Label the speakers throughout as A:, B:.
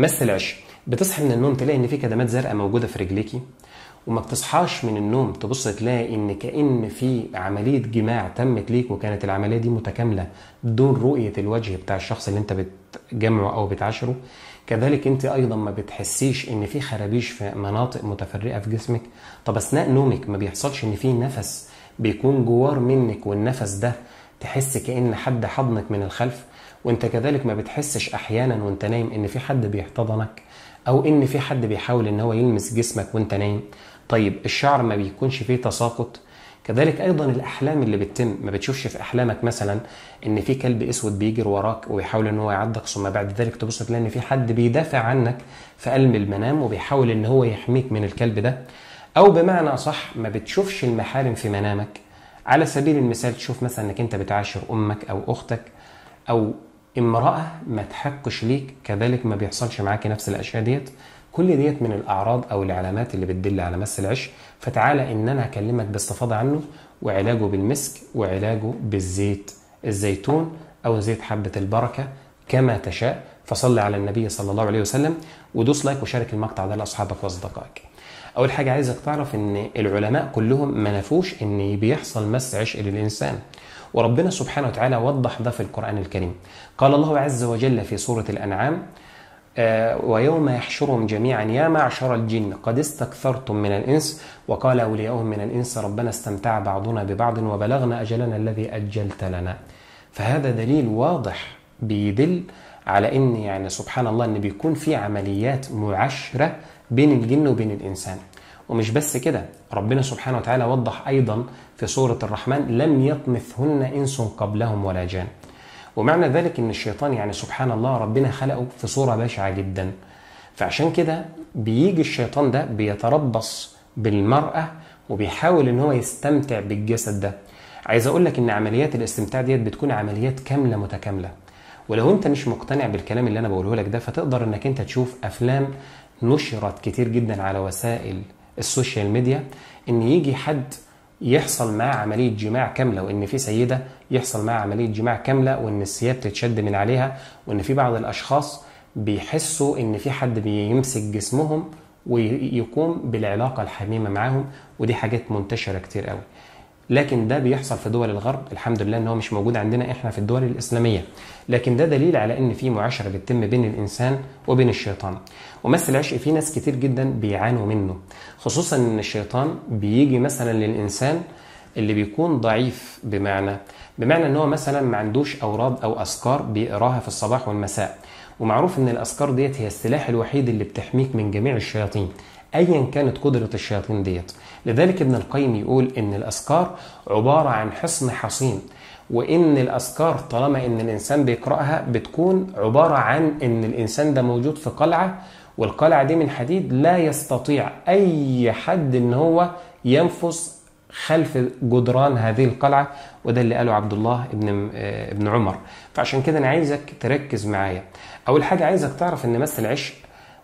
A: مس العش بتصحي من النوم تلاقي إن في كدمات زرقاء موجودة في رجليكي وما بتصحاش من النوم تبص تلاقي إن كأن في عملية جماع تمت ليك وكانت العملية دي متكاملة بدون رؤية الوجه بتاع الشخص اللي أنت بتجمعه أو بتعاشره. كذلك أنت أيضا ما بتحسيش إن في خرابيش في مناطق متفرقة في جسمك. طب أثناء نومك ما بيحصلش إن في نفس بيكون جوار منك والنفس ده تحس كأن حد حضنك من الخلف؟ وانت كذلك ما بتحسش أحيانا وانت نايم إن في حد بيحتضنك أو إن في حد بيحاول إن هو يلمس جسمك وانت نايم. طيب الشعر ما بيكونش فيه تساقط. كذلك أيضا الأحلام اللي بتتم ما بتشوفش في أحلامك مثلا إن في كلب أسود بيجري وراك وبيحاول إن هو يعضك ثم بعد ذلك تبص تلاقي إن في حد بيدافع عنك في قلب المنام وبيحاول إن هو يحميك من الكلب ده. أو بمعنى صح ما بتشوفش المحارم في منامك. على سبيل المثال تشوف مثلا إنك أنت بتعاشر أمك أو أختك أو امرأة ما تحقش ليك كذلك ما بيحصلش معاكي نفس الأشياء ديت. كل ديت من الأعراض أو العلامات اللي بتدل على مس العش. فتعالى إن أنا هكلمك باستفاضة عنه وعلاجه بالمسك وعلاجه بالزيت. الزيتون أو زيت حبة البركة كما تشاء. فصل على النبي صلى الله عليه وسلم ودوس لايك وشارك المقطع ده لأصحابك وأصدقائك. أول حاجة عايزك تعرف إن العلماء كلهم ما نفوش إن بيحصل مس عشق للإنسان. وربنا سبحانه وتعالى وضح ده في القرآن الكريم. قال الله عز وجل في سورة الأنعام آه ويوم يحشرهم جميعا يا معشر الجن قد استكثرتم من الإنس. وقال أولياؤهم من الإنس ربنا استمتع بعضنا ببعض وبلغنا أجلنا الذي أجلت لنا. فهذا دليل واضح بيدل على إن يعني سبحان الله إن بيكون في عمليات معاشرة بين الجن وبين الإنسان. ومش بس كده ربنا سبحانه وتعالى وضح أيضا في سورة الرحمن لم يطمثهن إنس قبلهم ولا جان. ومعنى ذلك إن الشيطان يعني سبحان الله ربنا خلقه في صورة بشعة جدا. فعشان كده بيجي الشيطان ده بيتربص بالمرأة وبيحاول إن هو يستمتع بالجسد ده. عايز أقول لك إن عمليات الاستمتاع ديت بتكون عمليات كاملة متكاملة. ولو أنت مش مقتنع بالكلام اللي أنا بقوله لك ده فتقدر إنك أنت تشوف أفلام نشرت كتير جدا على وسائل السوشيال ميديا إن يجي حد يحصل معاه عملية جماع كاملة وإن في سيدة يحصل معاه عملية جماع كاملة وإن الثياب تتشد من عليها وإن في بعض الأشخاص بيحسوا إن في حد بيمسك جسمهم ويقوم بالعلاقة الحميمة معاهم ودي حاجات منتشرة كتير قوي. لكن ده بيحصل في دول الغرب الحمد لله إن هو مش موجود عندنا إحنا في الدول الإسلامية. لكن ده دليل على إن في معاشرة بتتم بين الإنسان وبين الشيطان. ومس العشق في ناس كتير جدا بيعانوا منه. خصوصا إن الشيطان بيجي مثلا للإنسان اللي بيكون ضعيف بمعنى بمعنى إن هو مثلا ما عندوش أوراد أو أذكار بيقراها في الصباح والمساء. ومعروف إن الأذكار ديت هي السلاح الوحيد اللي بتحميك من جميع الشياطين. ايا كانت قدرة الشياطين ديت. لذلك ابن القيم يقول إن الأذكار عبارة عن حصن حصين وإن الأذكار طالما إن الإنسان بيقرأها بتكون عبارة عن إن الإنسان ده موجود في قلعة والقلعة دي من حديد لا يستطيع أي حد إن هو ينفس خلف جدران هذه القلعة وده اللي قاله عبد الله ابن ابن عمر. فعشان كده أنا عايزك تركز معايا. أول حاجة عايزك تعرف إن مس العشق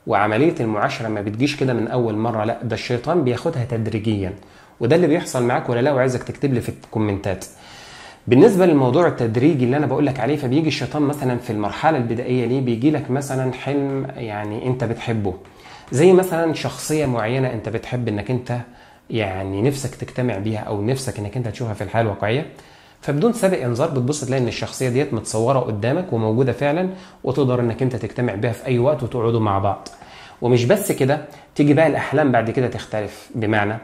A: وعملية المعاشرة ما بتجيش كده من أول مرة لا ده الشيطان بياخدها تدريجيا. وده اللي بيحصل معاك ولا لا وعايزك تكتب لي في الكومنتات. بالنسبة للموضوع التدريجي اللي أنا بقول لك عليه فبيجي الشيطان مثلا في المرحلة البدائية ليه بيجي لك مثلا حلم يعني أنت بتحبه. زي مثلا شخصية معينة أنت بتحب إنك أنت يعني نفسك تجتمع بيها أو نفسك إنك أنت تشوفها في الحياة الواقعية. فبدون سابق انذار بتبص تلاقي إن الشخصية ديت متصورة قدامك وموجودة فعلا وتقدر إنك أنت تجتمع بيها في أي وقت وتقعدوا مع بعض. ومش بس كده تيجي بقى الأحلام بعد كده تختلف. بمعنى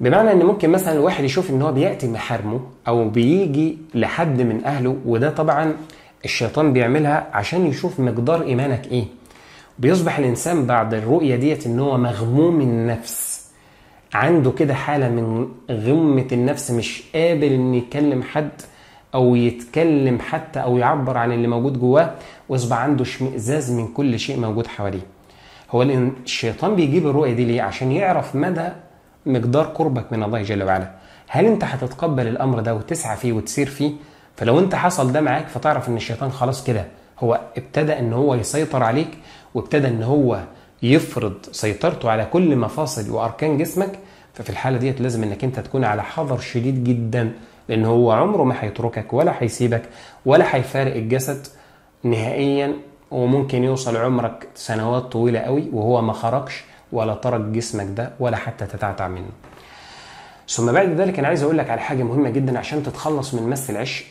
A: بمعنى إن ممكن مثلا الواحد يشوف إن هو بياتي محارمه أو بيجي لحد من أهله وده طبعا الشيطان بيعملها عشان يشوف مقدار إيمانك إيه. بيصبح الإنسان بعد الرؤية ديت إن هو مغموم النفس. عنده كده حالة من غمة النفس مش قابل إن يكلم حد أو يتكلم حتى أو يعبر عن اللي موجود جواه ويصبح عنده اشمئزاز من كل شيء موجود حواليه. هو الشيطان بيجيب الرؤية دي ليه؟ عشان يعرف مدى مقدار قربك من الله جل وعلا. هل أنت هتتقبل الأمر ده وتسعى فيه وتسير فيه؟ فلو أنت حصل ده معاك فتعرف إن الشيطان خلاص كده. هو ابتدى إن هو يسيطر عليك وابتدى إن هو يفرض سيطرته على كل مفاصل وأركان جسمك ففي الحالة ديت لازم إنك أنت تكون على حذر شديد جدا لأن هو عمره ما هيتركك ولا هيسيبك ولا هيفارق الجسد نهائيا وممكن يوصل عمرك سنوات طويلة قوي وهو ما خرجش ولا ترك جسمك ده ولا حتى تتعتع منه. ثم بعد ذلك أنا عايز أقول لك على حاجة مهمة جدا عشان تتخلص من مس العش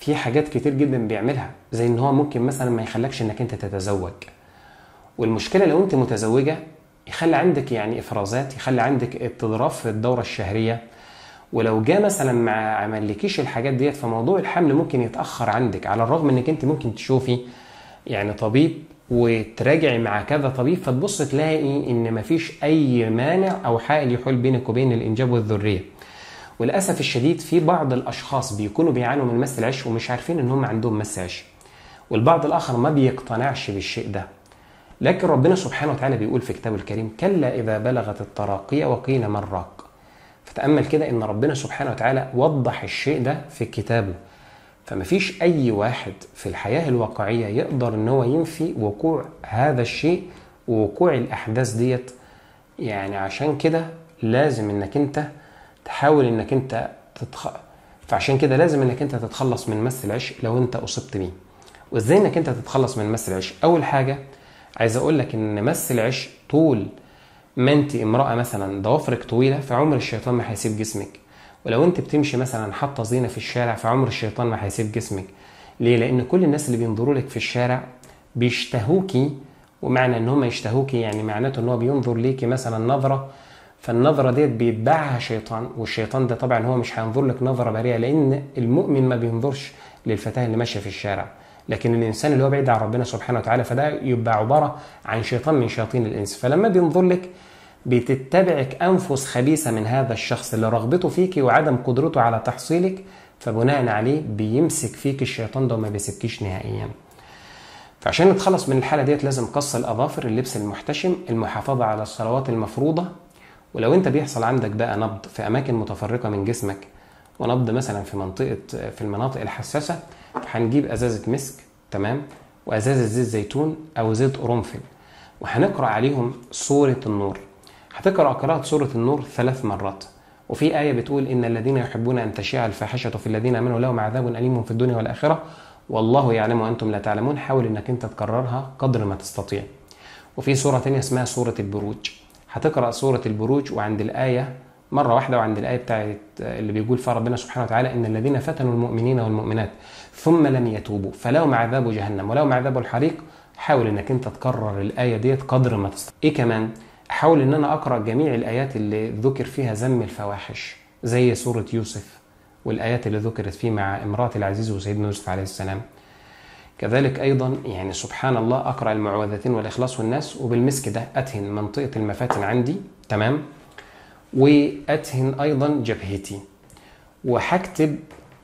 A: في حاجات كتير جدا بيعملها زي إن هو ممكن مثلا ما يخلكش إنك أنت تتزوج. والمشكلة لو أنت متزوجة يخلي عندك يعني إفرازات يخلي عندك اضطراب في الدورة الشهرية. ولو جاء مثلا ما عملكيش الحاجات ديت فموضوع الحمل ممكن يتأخر عندك على الرغم إنك أنت ممكن تشوفي يعني طبيب وتراجعي مع كذا طبيب فتبص تلاقي إن مفيش أي مانع أو حائل يحول بينك وبين الإنجاب والذرية. وللأسف الشديد في بعض الأشخاص بيكونوا بيعانوا من مس العش ومش عارفين إن هم عندهم مس عش والبعض الآخر ما بيقتنعش بالشيء ده. لكن ربنا سبحانه وتعالى بيقول في كتابه الكريم كلا إذا بلغت التراقي وقيل من راق. فتأمل كده إن ربنا سبحانه وتعالى وضح الشيء ده في كتابه. فمفيش أي واحد في الحياة الواقعية يقدر إن هو ينفي وقوع هذا الشيء ووقوع الأحداث ديت. يعني عشان كده لازم إنك أنت تحاول إنك أنت تتخ... فعشان كده لازم إنك أنت تتخلص من مس العش لو أنت أصبت بيه. وإزاي إنك أنت تتخلص من مس العش أول حاجة عايز أقول لك إن مس العش طول ما أنت امرأة مثلا ضوافرك طويلة فعمر الشيطان ما هيسيب جسمك. ولو أنت بتمشي مثلا حاطة زينة في الشارع فعمر الشيطان ما هيسيب جسمك. ليه؟ لأن كل الناس اللي بينظروا لك في الشارع بيشتهوكي ومعنى إن هم يشتهوكي يعني معناته إن هو بينظر ليكي مثلا نظرة. فالنظرة ديت بيتبعها شيطان والشيطان ده طبعا هو مش هينظر لك نظرة بريئة لأن المؤمن ما بينظرش للفتاة اللي ماشية في الشارع. لكن الإنسان اللي هو بعيد عن ربنا سبحانه وتعالى فده يبقى عبارة عن شيطان من شياطين الإنس. فلما بينظر لك بتتبعك أنفس خبيثة من هذا الشخص اللي رغبته فيك وعدم قدرته على تحصيلك فبناء عليه بيمسك فيك الشيطان ده وما بيسيبكيش نهائيا. فعشان نتخلص من الحالة ديت لازم قص الأظافر اللبس المحتشم المحافظة على الصلوات المفروضة. ولو أنت بيحصل عندك بقى نبض في أماكن متفرقة من جسمك ونبض مثلا في منطقة في المناطق الحساسة هنجيب ازازه مسك تمام وازازه زيت زيتون أو زيت قرنفل وهنقرأ عليهم سورة النور. هتقرأ قراءة سورة النور ثلاث مرات. وفي آية بتقول إن الذين يحبون أن تشيع الفاحشة في الذين آمنوا لهم عذاب أليم في الدنيا والآخرة. والله يعلم وأنتم لا تعلمون. حاول إنك أنت تكررها قدر ما تستطيع. وفي سورة تانية اسمها سورة البروج. هتقرأ سورة البروج وعند الآية مرة واحدة وعند الآية بتاعت اللي بيقول فيها ربنا سبحانه وتعالى إن الذين فتنوا المؤمنين والمؤمنات ثم لم يتوبوا فلهم عذاب جهنم ولهم عذاب الحريق. حاول إنك أنت تكرر الآية ديت قدر ما تستطيع. إيه كمان؟ أحاول إن أنا أقرأ جميع الآيات اللي ذكر فيها ذم الفواحش زي سورة يوسف والآيات اللي ذكرت فيه مع امرأة العزيز وسيدنا يوسف عليه السلام. كذلك أيضا يعني سبحان الله أقرأ المعوذتين والإخلاص والناس وبالمسك ده أتهن منطقة المفاتن عندي. تمام؟ وأتهن أيضا جبهتي. وهكتب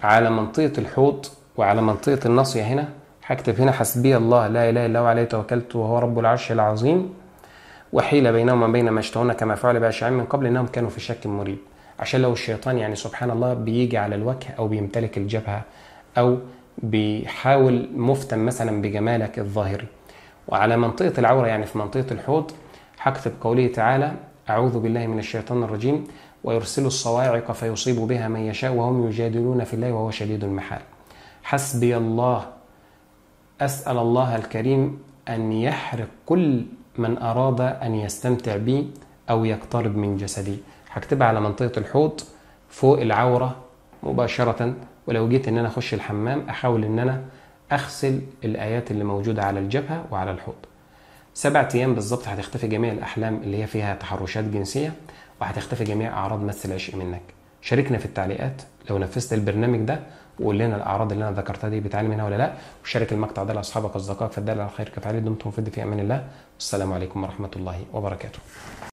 A: على منطقة الحوض وعلى منطقة الناصيه هنا. هكتب هنا حسبي الله لا إله إلا هو عليه توكلت وهو رب العرش العظيم. وحيل بينهم وبين ما يشتهون كما فعل بأشعين من قبل إنهم كانوا في شك مريب. عشان لو الشيطان يعني سبحان الله بيجي على الوجه أو بيمتلك الجبهة أو بيحاول مفتن مثلا بجمالك الظاهري. وعلى منطقة العورة يعني في منطقة الحوض هكتب قوله تعالى أعوذ بالله من الشيطان الرجيم ويرسل الصواعق فيصيب بها من يشاء وهم يجادلون في الله وهو شديد المحال. حسبي الله أسأل الله الكريم أن يحرق كل من أراد أن يستمتع بي أو يقترب من جسدي. هكتبها على منطقة الحوض فوق العورة مباشرة ولو جيت إن أنا أخش الحمام أحاول إن أنا أغسل الآيات اللي موجودة على الجبهة وعلى الحوض. سبعة أيام بالظبط هتختفي جميع الأحلام اللي هي فيها تحرشات جنسية وهتختفي جميع أعراض مس العشق منك. شاركنا في التعليقات لو نفذت البرنامج ده وقول لنا الأعراض اللي أنا ذكرتها دي بتعاني منها ولا لأ. وشارك المقطع ده لأصحابك وأصدقائك فالدال على الخير. كفعل دمتم في أمان الله. والسلام عليكم ورحمة الله وبركاته.